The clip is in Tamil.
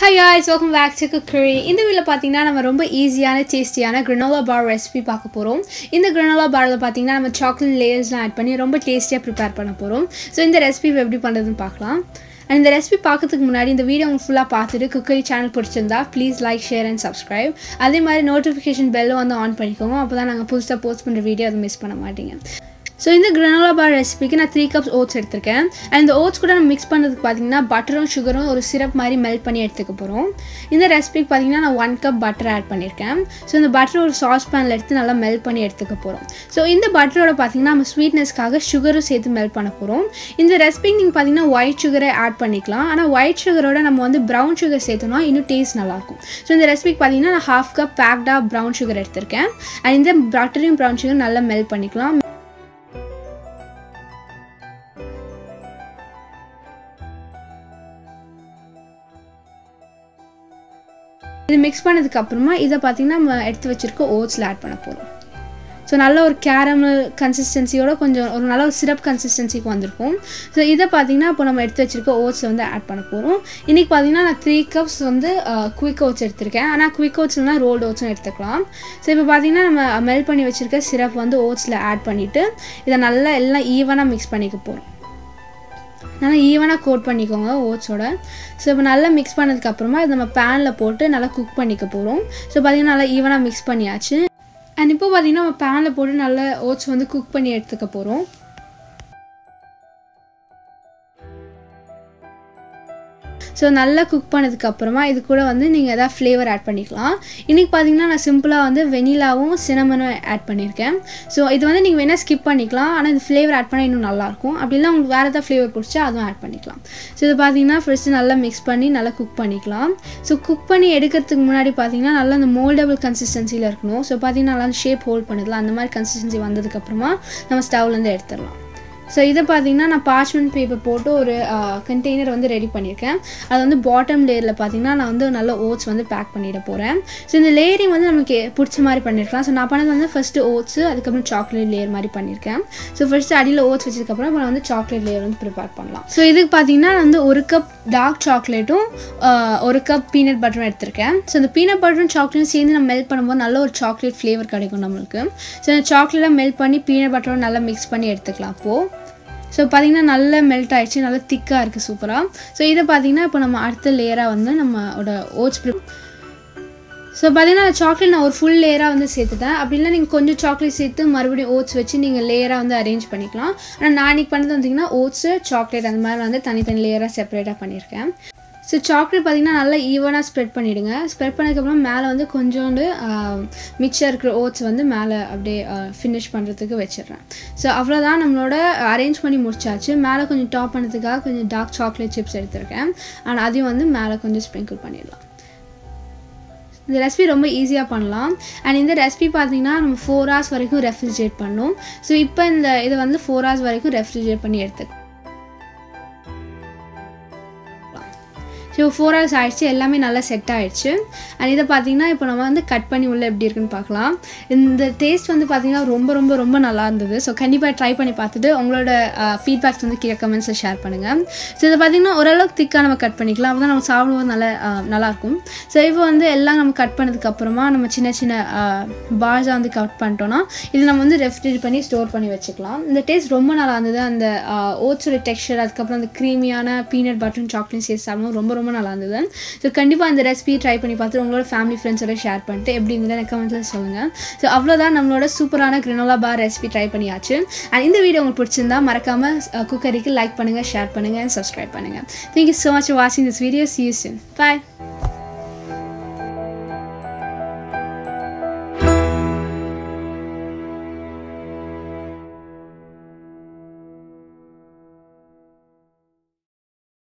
Hi guys. Welcome back to cookery இந்த வீடியோவில் பார்த்தீங்கன்னா நம்ம ரொம்ப ஈஸியான டேஸ்டியான க்ரினோலா பார் ரெசிபி பார்க்க போகிறோம் இந்த க்ரினோலா பாரில் பார்த்தீங்கன்னா நம்ம சாக்லேட் லேயர்ஸ்லாம் ஆட் பண்ணி ரொம்ப டேஸ்டியாக ப்ரிப்பேர் பண்ண போகிறோம் ஸோ இந்த ரெசிபி எப்படி பண்ணுறதுன்னு பார்க்கலாம். அண்ட் இந்த ரெசிபி பார்க்கறதுக்கு முன்னாடி இந்த வீடியோ உங்களுக்கு ஃபுல்லாக பார்த்துட்டு குக்கரி சேனல் பிடிச்சிருந்தா please like share and subscribe அதே மாதிரி நோட்டிஃபிகேஷன் பெல்லும் வந்து ஆன் பண்ணிக்கோங்க. அப்போ தான் நாங்கள் புதுசாக போஸ்ட் பண்ணுற வீடியோ அதை மிஸ் பண்ண மாட்டீங்க. ஸோ இந்த கிரனோலா பார் ரெசிபிக்கு நான் த்ரீ கப்ஸ் ஓட்ஸ் எடுத்திருக்கேன். அண்ட் இந்த ஓட்ஸ் கூட நம்ம மிக்ஸ் பண்ணுறதுக்கு பார்த்தீங்கன்னா பட்டரும் சுகரும் ஒரு சிரப் மாதிரி மெல்ட் பண்ணி எடுத்துக்க போகிறோம் இந்த ரெசிபிக்கு பார்த்தீங்கன்னா நான் ஒன் கப் பட்டர் ஆட் பண்ணியிருக்கேன். ஸோ இந்த பட்டர் ஒரு சாஸ் பேனில் எடுத்து நல்லா மெல்ட் பண்ணி எடுத்துக்க போகிறோம் ஸோ இந்த பட்டரோட பார்த்தீங்கன்னா நம்ம ஸ்வீட்னஸ்க்காக சுகரும் சேர்த்து மெல்ட் பண்ண போகிறோம் இந்த ரெசிபிக்கு நீங்கள் பார்த்தீங்கன்னா ஒயிட் சுகரை ஆட் பண்ணிக்கலாம். ஆனால் ஒயிட் சுகரோட நம்ம வந்து ப்ரௌன் சுகர் சேர்த்தோம்னா இன்னும் டேஸ்ட் நல்லாயிருக்கும் ஸோ இந்த ரெசிபிக்கு பார்த்தீங்கன்னா நான் ஹாஃப் கப் பேக்டாக ப்ரௌன் சுகர் எடுத்திருக்கேன். அண்ட் இந்த பட்டரையும் ப்ரௌன் சுகர் நல்லா மெல்ட் பண்ணிக்கலாம். இது மிக்ஸ் பண்ணதுக்கு அப்புறமா இதை பார்த்தீங்கன்னா நம்ம எடுத்து வச்சுருக்க ஓட்ஸில் ஆட் பண்ண போகிறோம் ஸோ நல்ல ஒரு கேரமல் கன்சிஸ்டன்சியோட கொஞ்சம் ஒரு நல்ல ஒரு சிரப் கன்சிஸ்டன்சிக்கு வந்திருக்கும். ஸோ இதை பார்த்தீங்கன்னா இப்போ நம்ம எடுத்து வச்சுருக்க ஓட்ஸில் வந்து ஆட் பண்ண போகிறோம் இன்றைக்கி பார்த்தீங்கன்னா நான் த்ரீ கப்ஸ் வந்து குவிக் ஓட்ஸ் எடுத்திருக்கேன். ஆனால் குவிக் ஓட்ஸ்லாம் ரோல்டு ஓட்ஸும் எடுத்துக்கலாம். ஸோ இப்போ பார்த்தீங்கன்னா நம்ம மெல்ட் பண்ணி வச்சுருக்க சிரப் வந்து ஓட்ஸில் ஆட் பண்ணிவிட்டு இதை நல்லா எல்லாம் ஈவனாக மிக்ஸ் பண்ணிக்க போகிறோம் நல்லா ஈவனாக கோட் பண்ணிக்கோங்க ஓட்ஸோட. ஸோ இப்போ நல்லா மிக்ஸ் பண்ணதுக்கப்புறமா இது நம்ம பேனில் போட்டு நல்லா குக் பண்ணிக்க போகிறோம் ஸோ பார்த்திங்கன்னா நல்லா ஈவனாக மிக்ஸ் பண்ணியாச்சு. அண்ட் இப்போ பார்த்திங்கன்னா நம்ம பேனில் போட்டு நல்லா ஓட்ஸ் வந்து குக் பண்ணி எடுத்துக்க போகிறோம் ஸோ நல்லா குக் பண்ணதுக்கப்புறமா இது கூட வந்து நீங்கள் எதாவது ஃப்ளேவர் ஆட் பண்ணிக்கலாம். இன்றைக்கி பார்த்தீங்கன்னா நான் சிம்பிளாக வந்து வெனிலாவும் சினமனும் ஆட் பண்ணியிருக்கேன். ஸோ இது வந்து நீங்கள் வேணால் ஸ்கிப் பண்ணிக்கலாம். ஆனால் இது ஃப்ளேவர் ஆட் பண்ணால் இன்னும் நல்லாயிருக்கும். அப்படிலாம் உங்களுக்கு வேறு எதாவது ஃப்ளேவர் பிடிச்சா அதுவும் ஆட் பண்ணிக்கலாம். ஸோ இது பார்த்தீங்கன்னா ஃபஸ்ட்டு நல்லா மிக்ஸ் பண்ணி நல்லா குக் பண்ணிக்கலாம். ஸோ குக் பண்ணி எடுக்கிறதுக்கு முன்னாடி பார்த்தீங்கன்னா நல்லா அந்த மோல்டபிள் கன்சிஸ்டன்சியில் இருக்கணும். ஸோ பார்த்தீங்கன்னா நல்லா ஷேப் ஹோல்ட் பண்ணிடலாம். அந்த மாதிரி கன்சிஸ்டன்சி வந்ததுக்கப்புறமா நம்ம ஸ்டவ்லேருந்து எடுத்துடலாம். ஸோ இதை பார்த்தீங்கன்னா நான் பார்ச்மெண்ட் பேப்பர் போட்டு ஒரு கண்டெய்னர் வந்து ரெடி பண்ணியிருக்கேன் அது வந்து பாட்டம் லேயரில் பார்த்தீங்கன்னா நான் வந்து நல்ல ஓட்ஸ் வந்து பேக் பண்ணிட போகிறேன் ஸோ இந்த லேயரிங் வந்து நமக்கு பிடிச்ச மாதிரி பண்ணியிருக்கலாம் ஸோ நான் பண்ணது வந்து ஃபஸ்ட்டு ஓட்ஸு அதுக்கப்புறம் சாக்லேட் லேயர் மாதிரி பண்ணியிருக்கேன் ஸோ ஃபஸ்ட்டு அடியில் ஓட்ஸ் வச்சதுக்கப்புறம் நான் வந்து சாக்லேட் லேயர் வந்து ப்ரிப்பேர் பண்ணலாம். ஸோ இதுக்கு பார்த்தீங்கன்னா நான் வந்து ஒரு கப் டார்க் சாக்லேட்டும் ஒரு கப் பீனட் பட்டரும் எடுத்திருக்கேன். ஸோ இந்த பீனட் பட்டரும் சாக்லேட்டும் சேர்ந்து நம்ம மெல்ட் பண்ணும்போது நல்ல ஒரு சாக்லேட் ஃப்ளேவர் கிடைக்கும் நம்மளுக்கு. ஸோ இந்த சாக்லேட்டை மெல்ட் பண்ணி பீனட் பட்டரும் நல்லா மிக்ஸ் பண்ணி எடுத்துக்கலாம். அப்போது ஸோ பார்த்திங்கன்னா நல்லா மெல்ட் ஆகிடுச்சு நல்லா திக்காக இருக்குது சூப்பராக ஸோ இதை பார்த்திங்கன்னா இப்போ நம்ம அடுத்த லேயராக வந்து நம்மளோட ஓட்ஸ் ப்ரிப் ஸோ பார்த்தீங்கன்னா சாக்லேட் நான் ஒரு ஃபுல் லேயராக வந்து சேர்த்துட்டேன். அப்படின்னா நீங்கள் கொஞ்சம் சாக்லேட் சேர்த்து மறுபடியும் ஓட்ஸ் வச்சு நீங்கள் லேயராக வந்து அரேஞ்ச் பண்ணிக்கலாம். ஆனால் நான் இன்றைக்கி பண்ணது வந்தீங்கன்னா ஓட்ஸு சாக்லேட் அந்த மாதிரி வந்து தனித்தனி லேயராக செப்பரேட்டாக பண்ணியிருக்கேன். ஸோ சாக்லேட் பார்த்திங்கன்னா நல்லா ஈவனாக ஸ்ப்ரெட் பண்ணிவிடுங்க ஸ்ப்ரெட் பண்ணதுக்கப்புறம் மேலே வந்து கொஞ்சோண்டு மிச்சம் இருக்கிற ஓட்ஸ் வந்து மேலே அப்படியே ஃபினிஷ் பண்ணுறதுக்கு வச்சிடுறேன். ஸோ அவ்வளோதான் நம்மளோட அரேஞ்ச் பண்ணி முடிச்சாச்சு. மேலே கொஞ்சம் டாப் பண்ணதுக்காக கொஞ்சம் டார்க் சாக்லேட் சிப்ஸ் எடுத்திருக்கேன். ஆனால் அதையும் வந்து மேலே கொஞ்சம் ஸ்ப்ரிங்கிள் பண்ணிடலாம். இந்த ரெசிபி ரொம்ப ஈஸியாக பண்ணலாம். அண்ட் இந்த ரெசிபி பார்த்தீங்கன்னா நம்ம ஃபோர் ஹவர்ஸ் வரைக்கும் ரெஃப்ரிஜரேட் பண்ணும். ஸோ இப்போ இந்த இதை வந்து ஃபோர் ஹவர்ஸ் வரைக்கும் ரெஃப்ரிஜரேட் பண்ணி எடுத்துக்கலாம். ஸோ ஃபோர் ஹவர்ஸ் ஆகிடுச்சு எல்லாமே நல்லா செட் ஆகிடுச்சு அண்ட் இதை பார்த்தீங்கன்னா இப்போ நம்ம வந்து கட் பண்ணி உள்ளே எப்படி இருக்குன்னு பார்க்கலாம். இந்த டேஸ்ட் வந்து பார்த்திங்கன்னா ரொம்ப ரொம்ப ரொம்ப நல்லா இருந்தது. ஸோ கண்டிப்பாக ட்ரை பண்ணி பார்த்துட்டு உங்களோட ஃபீட்பேக்ஸ் வந்து கீழே கமெண்ட்ஸில் ஷேர் பண்ணுங்கள் ஸோ இதை பார்த்திங்கன்னா ஓரளவுக்கு திக்காக நம்ம கட் பண்ணிக்கலாம். அப்போ தான் நம்ம சாப்பிடும்போது நல்லா நல்லாயிருக்கும் ஸோ இப்போ வந்து எல்லாம் நம்ம கட் பண்ணதுக்கப்புறமா நம்ம சின்ன சின்ன பார்ஸாக வந்து கட் பண்ணிட்டோன்னா இது நம்ம வந்து ரெஃப்ரிஜரேட் பண்ணி ஸ்டோர் பண்ணி வச்சுக்கலாம். இந்த டேஸ்ட் ரொம்ப நல்லா இருந்தது. அந்த ஓட்ஸோட டெக்ஸ்டர் அதுக்கப்புறம் அந்த க்ரீமியான பீனட் பட்டர் சாக்லேட் சேர்த்து சாப்பிடும் ரொம்ப ரொம்ப நல்லா இருந்தது. ஸோ கண்டிப்பாக அந்த ரெசிபி ட்ரை பண்ணி பார்த்துட்டு உங்களோட ஃபேமிலி ஃப்ரெண்ட்ஸோட ஷேர் பண்ணிட்டு எப்படி இருந்தது எனக்கு கமெண்ட்ஸில் சொல்லுங்கள் ஸோ அவ்வளோதான் நம்மளோட சூப்பரான கிரினோலா பார் ரெசிபி ட்ரை பண்ணியாச்சு. அண்ட் இந்த வீடியோ உங்களுக்கு பிடிச்சிருந்தா மறக்காமல் குக்கரிக்கு லைக் பண்ணுங்கள் ஷேர் பண்ணுங்கள் சப்ஸ்கிரைப் பண்ணுங்கள் தேங்க்யூ ஸோ மச் வாட்சிங் this video see you bye